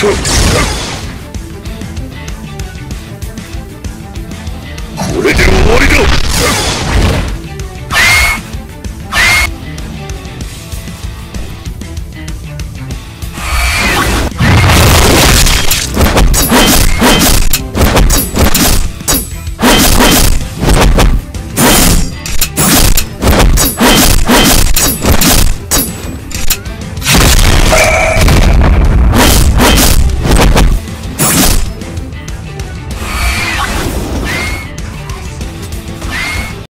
저...